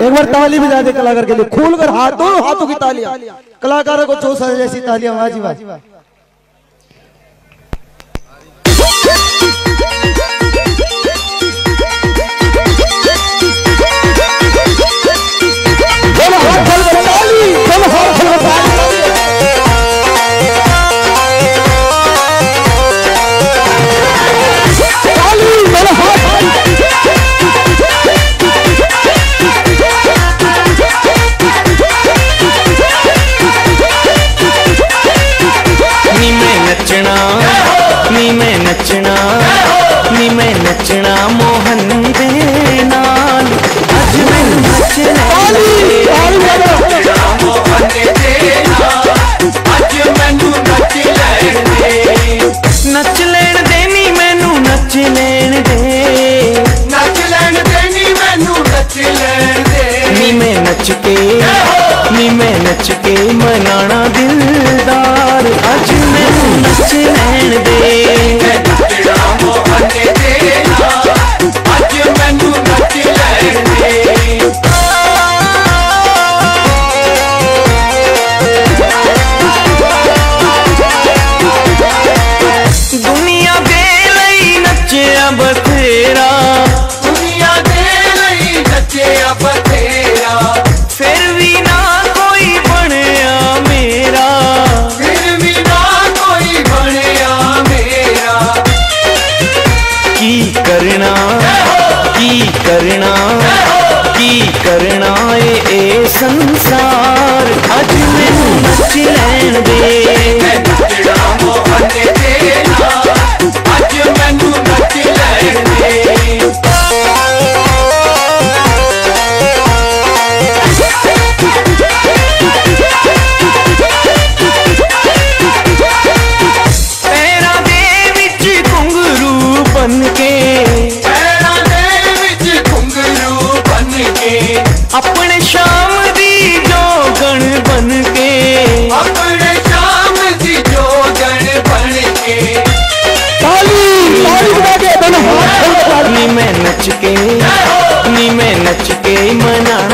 बार ताली बजा दे कलाकार के लिए खोल कर हाथ हाथों हाथों की तालियाँ। कलाकारों को चोस जैसी तालियाँ वाजी वाजी नच के नी मैं नच के मनाना दिलदार। अज मैनू नच लेण दे। दुनिया दे बथेरा। करना? की करना ए संसार? अज मैं नच लैन दे। नच के नी में नच के मनाना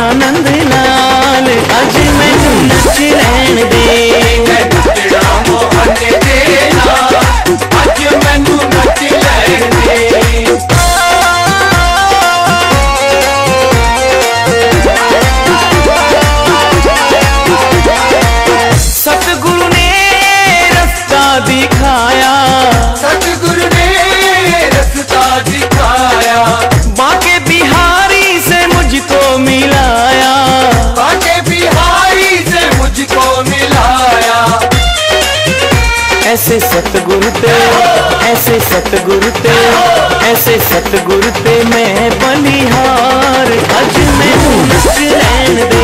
ऐसे सतगुरु ते ऐसे सतगुरु ते ऐसे सतगुरु ते मैं बलिहार। अज मैं दे।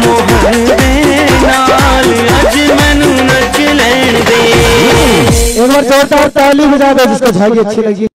जोरदार ताली बजा दो जिसको झाई अच्छी लगी।